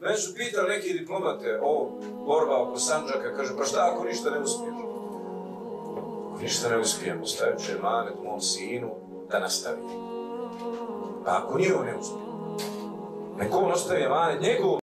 Mene su pitali neki diplomate o borba oko Sanđaka, kaže, pa šta ako ništa ne uspiješ? Ako ništa ne uspijem, ostavit će mane mom sinu da nastavi. Pa ako nije on ne uspije, neko on ostavi mane njegovom